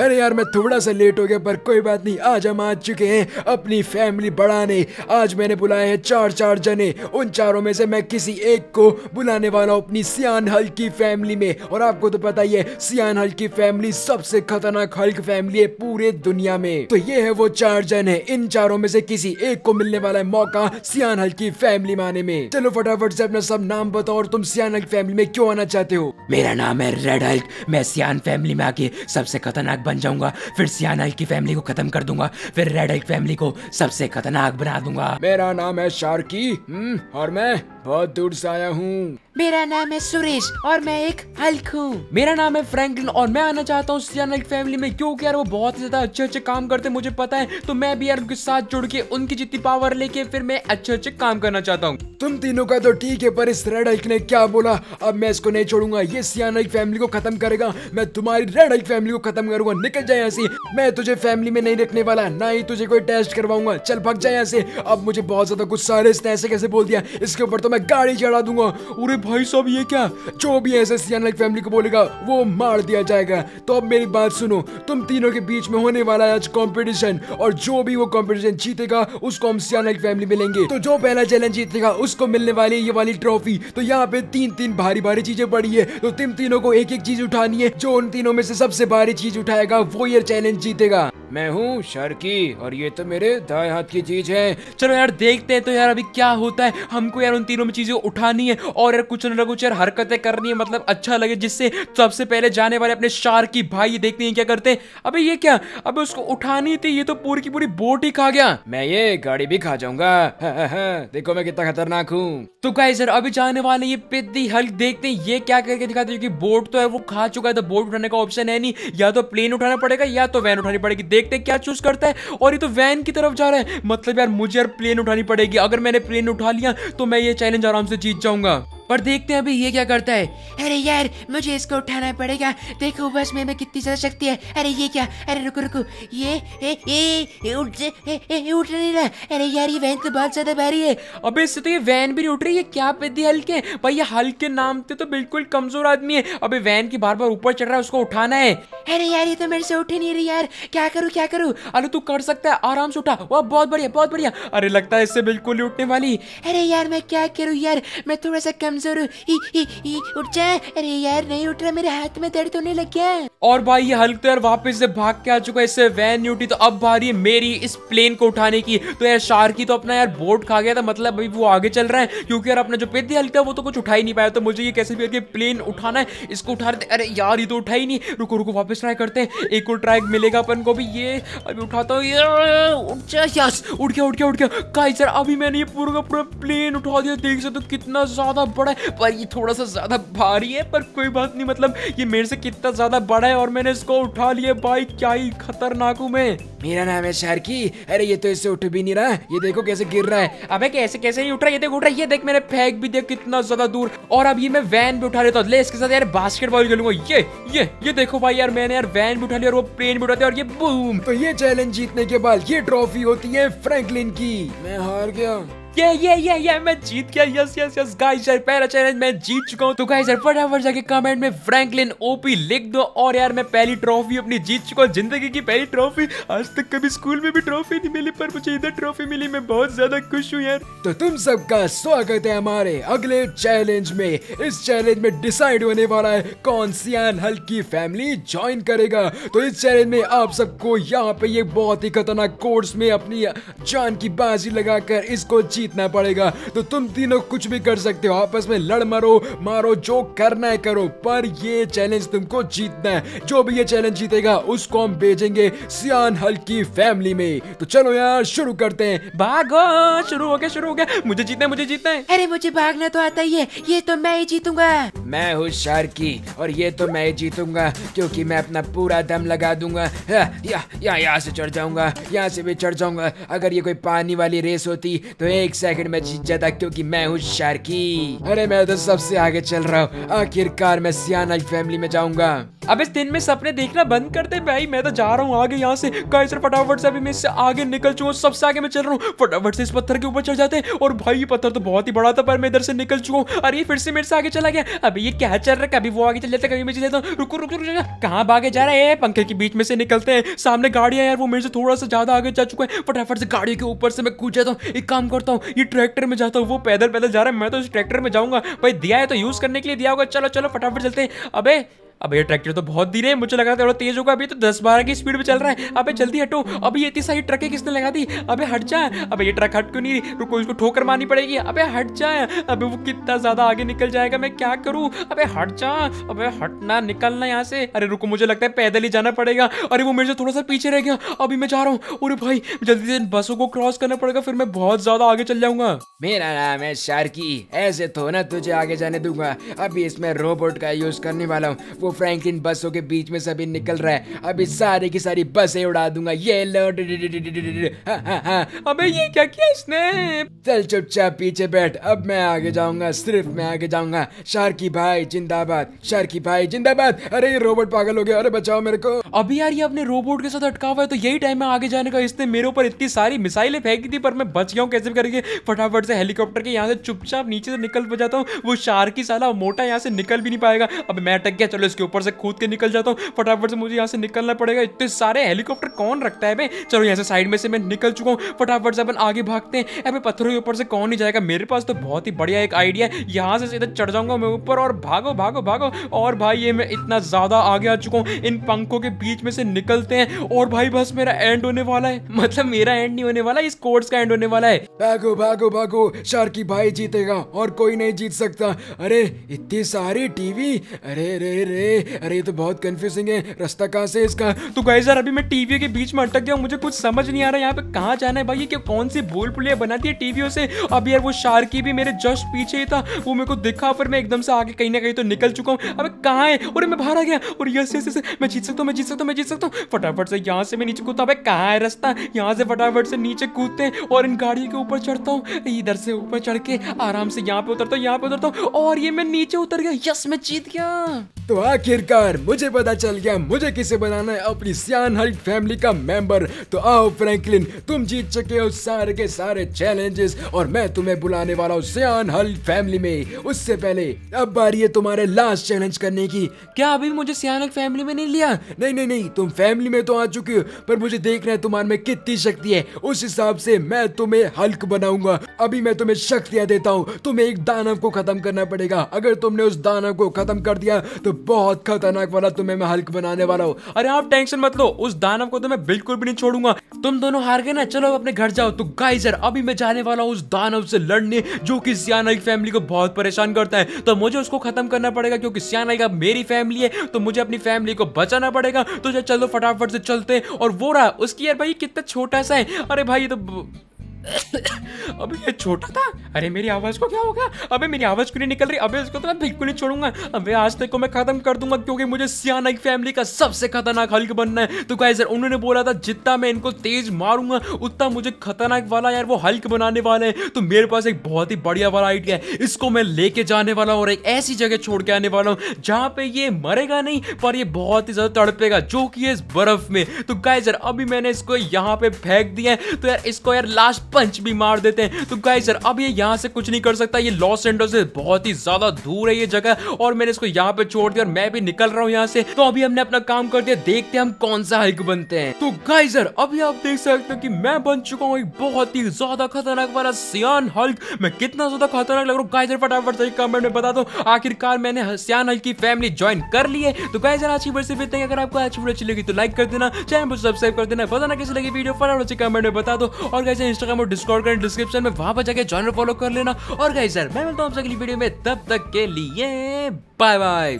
अरे यार, मैं थोड़ा सा लेट हो गया, पर कोई बात नहीं, आज हम आ चुके हैं अपनी फैमिली बढ़ाने। आज मैंने बुलाए हैं चार चार जने। उन चारों में से मैं किसी एक को बुलाने वाला हूँ अपनी सियान हल्क फैमिली में। और आपको तो पता ही है, सियान हल्क फैमिली सबसे खतरनाक हल्क फैमिली है पूरे दुनिया में। तो ये है वो चार जन है। इन चारों में से किसी एक को मिलने वाला है मौका सियान हल्क फैमिली में आने में। चलो फटाफट से अपना सब नाम बताओ, और तुम सियान हल्क फैमिली में क्यों आना चाहते हो? मेरा नाम है रेड हल्क मैं सियान फैमिली में आके सबसे खतरनाक बन जाऊँगा। फिर सियान की फैमिली को खत्म कर दूँगा। फिर रेड हल्क फैमिली को सबसे खतरनाक बना दूँगा। मेरा नाम है शार्की। हम्म, और मैं बहुत दूर से आया हूँ। मेरा नाम है सुरेश और मैं एक हल्क हूँ। मेरा नाम है फ्रैंकलिन और मैं आना चाहता हूँ सियान हल्क फैमिली में क्योंकि यार वो बहुत ज़्यादा अच्छे अच्छे काम करते हैं मुझे पता है। तो मैं भी यार उनके साथ जुड़ के उनकी जितनी पावर लेके फिर मैं अच्छे अच्छे काम करना चाहता हूँ। तुम तीनों का तो ठीक है पर इस रेड हल्क ने क्या बोला? अब मैं इसको नहीं छोड़ूँगा ये सियान हल्क फैमिली को खत्म करेगा। मैं तुम्हारी रेड हल्क फैमिली को खत्म करूँगा निकल जाए यहाँ से। मैं तुझे फैमिली में नहीं रखने वाला ना ही तुझे कोई टेस्ट करवाऊँगा। चल भग जाए यहाँ से। अब मुझे बहुत ज़्यादा गुस्सा आ रहा है इसने ऐसे कैसे बोल दिया? इसके ऊपर तो मैं गाड़ी चढ़ा दूँगा। अरे भाई साहब, ये क्या? जो भी ऐसे सियान हल्क फैमिली को बोलेगा, वो मार दिया जाएगा। तो अब मेरी बात सुनो, तुम तीनों के बीच में होने वाला है आज कंपटीशन और जो भी वो कंपटीशन जीतेगा, उसको हम सियान हल्क फैमिली मिलेंगे। तो जो पहला चैलेंज जीतेगा, उसको मिलने वाली ये वाली ट्रॉफी तो यहाँ पे तीन तीन भारी भारी चीज़ें पड़ी है। तो तुम तीनों को एक एक चीज़ उठानी है, जो उन तीनों में से सबसे भारी चीज़ उठाएगा, वो ये चैलेंज जीतेगा। मैं हूँ शर्की, और ये तो मेरे दाएँ हाथ की चीज़ है। चलो यार, देखते हैं तो यार अभी क्या होता है। हमको यार उन तीनों में चीज़ें उठानी है, और यार कुछ न कुछ यार हरकतें करनी है मतलब अच्छा लगे, जिससे सबसे पहले जाने वाले अपने शार की भाई देखते हैं क्या करते हैं। अबे ये क्या? अबे उसको उठानी थी, ये तो पूरी की पूरी बोट ही खा गया। मैं ये गाड़ी भी खा जाऊँगा। देखो मैं कितना खतरनाक हूँ। तो गाइस यार अभी जाने वाले ये पिद्दी हल्क देखते हैं, ये क्या करके दिखाते हैं, क्योंकि बोट तो है, वो खा चुका है तो बोट उठाने का ऑप्शन है नहीं। या तो प्लेन उठाना पड़ेगा, या तो वैन उठानी पड़ेगी। देखते हैं क्या चूज़ करता है। और ये तो वैन की तरफ़ जा रहा है। मतलब यार, मुझे यार प्लेन उठानी पड़ेगी। अगर मैंने प्लेन उठा लिया तो मैं ये चैलेंज आराम से जीत जाऊँगा। पर देखते हैं अभी ये क्या करता है। अरे यार मुझे इसको उठाना पड़ेगा। देखो बस में, में कितनी ज़्यादा शक्ति है। अरे ये क्या? अरे रुको रुको। ये ए, ए, ए, उठ ए, उठ नहीं रहा। अरे यार ये वैन तो बहुत ज़्यादा भारी है। अबे इससे तो ये वैन भी नहीं उठ रही है। क्या पेदी हल्के? भाई ये हल्के नाम से तो बिल्कुल कमज़ोर आदमी है। अबे वैन की बार बार ऊपर चढ़ रहा है उसको उठाना है। अरे यार ये तो मेरे से उठ ही नहीं रही यार। क्या करूँ क्या करूँ? अरे तू कर सकता है। आराम से उठा। वाह बहुत बढ़िया बहुत बढ़िया। अरे लगता है इससे बिल्कुल नहीं उठने वाली। अरे यार मैं क्या करूँ यार? मैं थोड़ा सा कमज़ोर हूँ। उठ जाए अरे यार, नहीं उठ रहा। मेरे हाथ में दर्द होने लग गया और भाई, ये हल्क तो यार वापस से भाग के आ चुका है इससे वैन उठी तो अब भारी है मेरी इस प्लेन को उठाने की। तो यार शार्की तो अपना यार बोट खा गया था मतलब अभी वो आगे चल रहा है। क्योंकि यार अपना जो पेदी हल्क था वो तो कुछ उठा ही नहीं पाया। तो मुझे ये कैसे भी प्लेन उठाना है, इसको उठा रहे अरे यार, ये तो उठा ही नहीं। रुको रुको, वापस ट्राई करते हैं। एक और ट्राई मिलेगा अपन को भी। ये, अभी उठाता हूँ। उठ गया उठ गया उठ गया। गाइस यार, अभी मैंने ये पूरा का पूरा प्लेन उठा दिया। देख सकते हो कितना ज़्यादा बड़ा है। पर ये थोड़ा सा ज़्यादा भारी है, पर कोई बात नहीं। मतलब ये मेरे से कितना ज़्यादा बड़ा है और मैंने इसको उठा लिया भाई क्या ही खतरनाक हूँ मैं। मेरा नाम है शार्की। अरे ये तो इससे उठ भी नहीं रहा। ये देखो कैसे गिर रहा है। अबे कैसे कैसे नहीं उठ रहा? ये देख उठ रहा है। ये देख मेरे फेंक भी देख कितना ज़्यादा दूर। और अब ये मैं वैन भी उठा लेता हूँ। ले इसके साथ यार बास्केटबॉल खेलूँगा। ये ये ये देखो भाई यार मैंने यार वैन भी उठा लिया और वो प्लेन भी उठाते और ये बूम तो ये चैलेंज जीतने के बाद ये ट्रॉफी होती है फ्रैंकलिन की। मैं हार गया। ये ये ये ये मैं जीत गया. यस यस यस गाइस यार, पहला चैलेंज मैं जीत चुका हूँ. तो गाइस यार, फटाफट जाके कमेंट में फ्रैंकलिन ओपी लिख दो. और यार, मैं पहली ट्रॉफी अपनी जीत चुका हूँ. ज़िंदगी की पहली ट्रॉफी आज तक कभी स्कूल में भी ट्रॉफी नहीं मिली, पर मुझे इधर ट्रॉफी मिली. मैं बहुत ज़्यादा खुश हूँ यार. तो तुम सबका स्वागत है हमारे अगले चैलेंज में. इस चैलेंज में डिसाइड होने वाला है कौन सियान हल्क फैमिली ज्वाइन करेगा. तो इस चैलेंज में आप सबको यहाँ पे बहुत ही खतरनाक कोर्स में अपनी जान की बाजी लगाकर इसको जीतना पड़ेगा। तो तुम तीनों कुछ भी कर सकते हो। आपस में लड़ मरो मारो जो करना है करो। पर ये चैलेंज तुमको जीतना है। जो भी ये चैलेंज जीतेगा उसको हम भेजेंगे सियान हल की फैमिली में। तो चलो यार शुरू करते हैं। भागो शुरू हो गया शुरू हो गया। मुझे जीतना है मुझे जीतना है। अरे मुझे भागना तो आता ही है। ये तो मैं ही जीतूँगा। मैं हूँ शार्की और ये तो मैं ही जीतूँगा क्योंकि मैं अपना पूरा दम लगा दूँगा। या या यहाँ से चढ़ जाऊँगा यहाँ से भी चढ़ जाऊँगा। अगर ये कोई पानी वाली रेस होती तो एक सेकंड में जीत जाता क्योंकि मैं हूँ शार्की। अरे मैं तो सबसे आगे चल रहा हूँ। आखिरकार मैं सियाना फैमिली में जाऊँगा। अब इस दिन में सपने देखना बंद कर दे भाई। मैं तो जा रहा हूँ आगे यहाँ से। गाइस सर फटाफट से अभी मैं इससे आगे निकल चुका हूँ। सबसे आगे मैं चल रहा हूँ। फटाफट से इस पत्थर के ऊपर चढ़ जाते हैं। और भाई, ये पत्थर तो बहुत ही बड़ा था, पर मैं इधर से निकल चुका हूँ। अरे फिर से मेरे से आगे चला गया। अभी ये क्या चल रहा है? कभी वो आगे चल जाता कभी मैं चल जाता हूँ। रुको रुको रुको कहाँ भागे जा रहा है? पंखे के बीच में से निकलते हैं। सामने गाड़ियाँ यार, वो मेरे से थोड़ा सा ज़्यादा आगे जा चुका है। फटाफट से गाड़ी के ऊपर से मैं कूद जाता हूँ। एक काम करता हूँ, ये ट्रैक्टर में जाता हूँ। वो पैदल पैदल जा रहा है। मैं तो इस ट्रैक्टर में जाऊँगा। भाई, दिया है तो यूज़ करने के लिए दिया होगा। चलो चलो, फटाफट चलते हैं। अबे अब ये ट्रैक्टर तो बहुत धीरे है, मुझे लगा था थोड़ा तेज होगा, अभी तो दस बारह की स्पीड में चल रहा है। अबे जल्दी हटो अभी इतनी सारी ट्रकें किसने लगा दी? अबे हट जा, अबे ये ट्रक हट क्यों नहीं रुको, इसको ठोकर मारनी पड़ेगी। अबे हट जा, अबे वो कितना ज़्यादा आगे निकल जाएगा, मैं क्या करूँ? अबे हट जा, अबे हटना, निकलना यहाँ से। अरे रुको, मुझे लगता है पैदल ही जाना पड़ेगा। अरे वो मेरे से थोड़ा सा पीछे रह गया। अभी मैं जा रहा हूँ। अरे भाई, जल्दी से बसों को क्रॉस करना पड़ेगा, फिर मैं बहुत ज़्यादा आगे चल जाऊँगा। मेरा नाम है शार्की। ऐसे तो ना तुझे आगे जाने दूँगा। अभी इसमें रोबोट का यूज़ करने वाला हूँ। वो फ्रैंकलिन बसों के बीच में से अभी निकल रहा है अभी सारी की सारी बसें उड़ा दूँगा ये लो हाँ, हाँ, हाँ। अबे ये क्या किया इसने चल चुपचाप पीछे बैठ अब मैं आगे जाऊँगा सिर्फ़ मैं आगे जाऊँगा शार्की भाई जिंदाबाद शार्की भाई जिंदाबाद अरे ये रोबोट पागल हो गया अरे बचाओ मेरे को अभी यार ये अपने रोबोट के साथ अटका हुआ है तो यही टाइम है आगे जाने का इसने मेरे ऊपर इतनी सारी मिसाइलें फेंकी थी पर मैं बच गया हूँ कैसे करके फटाफट से हेलीकॉप्टर के यहाँ से चुपचाप नीचे से निकल जाता हूँ वो शार्की साला मोटा यहाँ से निकल भी नहीं पाएगा अब मैं अटक गया चलो इसके ऊपर से कूद के निकल जाता हूँ। फटाफट से मुझे यहाँ से निकलना पड़ेगा। इतने सारे हेलीकॉप्टर कौन रखता है बे? चलो यहाँ से साइड में से मैं निकल चुका हूँ। फटाफट से अपन आगे भागते हैं। अबे, पत्थरों के ऊपर से कौन नहीं जाएगा? मेरे पास तो बहुत ही बढ़िया एक आइडिया है। यहाँ से सीधे चढ़ जाऊँगा मैं ऊपर और भागो भागो भागो। और भाई, ये मैं इतना ज़्यादा आगे आ चुका हूँ। इन पंखों के बीच में से निकलते हैं। और भाई, बस मेरा एंड होने वाला है। मतलब मेरा एंड नहीं होने वाला, इस कोर्स का एंड होने वाला है। भागो भागो भागो। शार्की भाई जीतेगा और कोई नहीं जीत सकता। अरे, इतनी सारी टीवी? अरे रे रे अरे, ये तो बहुत कंफ्यूजिंग है। रास्ता कहाँ से इसका? तो गाइस यार, अभी मैं टीवी के बीच में अटक गया मुझे कुछ समझ नहीं आ रहा है। यहाँ पे कहाँ जाना है भाई? ये कौन सी भूल भुलिया बनाती है टीवियों से? अब यार, वो शार्की भी मेरे जस्ट पीछे ही था। वो मेरे को दिखा, फिर मैं एकदम से आगे कहीं ना कहीं तो निकल चुका हूँ। अबे, कहाँ है? और मैं बाहर आ गया। और यस यस यस, मैं जीत सकता हूँ, मैं जीत सकता हूँ, मैं जीत सकता हूँ। फटाफट से यहाँ से मैं नीचे कूदता अबे, कहाँ है रास्ता? यहाँ से फटाफट से नीचे कूदते हैं और इन गाड़ियों के ऊपर चढ़ता हूँ। इधर से ऊपर चढ़ के आराम से यहाँ पे उतरता हूँ, यहाँ पे उतरता हूँ और ये मैं नीचे उतर गया। यस, मैं जीत गया। तो आखिरकार मुझे पता चल गया, मुझे किसे बनाना है अपनी सियान हल्क फैमिली का मेंबर। तो आओ, फ्रैंकलिन, तुम जीत चुके हो सारे के सारे चैलेंजेस और मैं तुम्हें बुलाने वाला हूँ सियान हल्क फैमिली में। उससे पहले, अब बारी है तुम्हारे लास्ट चैलेंज करने की। क्या अभी मुझे सियानक फैमिली में नहीं लिया? नहीं नहीं नहीं, तुम फैमिली में तो आ चुके हो, पर मुझे देखना है तुम्हारे में कितनी शक्ति है। उस हिसाब से मैं तुम्हें हल्क बनाऊँगा। अभी मैं तुम्हें शक्तियाँ देता हूँ। तुम्हें एक दानव को खत्म करना पड़ेगा। अगर तुमने उस दानव को खत्म कर दिया तो बहुत खतरनाक वाला तुम्हें मैं हल्क बनाने वाला हूँ। अरे आप टेंशन मत लो, उस दानव को तो मैं बिल्कुल भी नहीं छोड़ूँगा। तुम दोनों हार गए ना, चलो अपने घर जाओ। तो गाइजर अभी मैं जाने वाला हूँ उस दानव से लड़ने, जो कि सियाना की फैमिली को बहुत परेशान करता है। तो मुझे उसको खत्म करना पड़ेगा, क्योंकि सियाना का मेरी फैमिली है। तो मुझे अपनी फैमिली को बचाना पड़ेगा। तो चलो फटाफट से चलते और वो रहा, उसकी यार भाई, कितना छोटा सा है। अरे भाई, ये तो अबे, ये छोटा था। अरे, मेरी आवाज़ को क्या हो गया? अबे, मेरी आवाज़ क्यों नहीं निकल रही? अबे, इसको तो मैं बिल्कुल नहीं छोड़ूँगा। अबे, आज तक को मैं खत्म कर दूँगा क्योंकि मुझे सियाना की फैमिली का सबसे खतरनाक हल्क बनना है। तो गाइस यार, उन्होंने बोला था, जितना मैं इनको तेज मारूँगा, उतना मुझे खतरनाक वाला, यार, वो हल्क बनाने वाले हैं। तो मेरे पास एक बहुत ही बढ़िया वाला आइडिया है। इसको मैं लेके जाने वाला हूँ और एक ऐसी जगह छोड़ के आने वाला हूँ, जहाँ पे ये मरेगा नहीं, पर ये बहुत ही ज़्यादा तड़पेगा, जो कि है इस बर्फ़ में। तो गाइस यार, अभी मैंने इसको यहाँ पे फेंक दिया है। तो यार, इसको यार लास्ट पंच भी मार देते हैं। तो गाइस यार अब ये यहाँ से कुछ नहीं कर सकता। ये लॉस एंडो से बहुत ही ज़्यादा दूर है ये जगह और मैंने इसको यहाँ पे छोड़ दिया और मैं भी निकल रहा हूँ यहाँ से। तो अभी हमने अपना काम कर दिया। देखते हैं हम कौन सा हल्क बनते हैं। तो गाइस अभी आप देख सकते हो कि मैं बन चुका हूँ बहुत ही ज़्यादा खतरनाक वाला सियान हल्क मैं कितना ज़्यादा खतरनाक लग रहा हूँ। गाइस फटाफट से कमेंट में बता दो। आखिरकार मैंने सियान हल्क की फैमिली ज्वाइन कर ली है। तो गाइस यार आज की वीडियो से अगर आपको वीडियो अच्छी लगी तो लाइक कर देना। चैनल को सब्सक्राइब कर देना। बताना कैसी लगी वीडियो फटाफट से कमेंट में बता दो। और गाइस इंस्टाग्राम और डिस्कॉर्ड करें डिस्क्रिप्शन में वहाँ पर जाकर जॉनर फॉलो कर लेना। और गाइस यार, मैं मिलता हूँ आपसे अगली वीडियो में, तब तक के लिए बाय बाय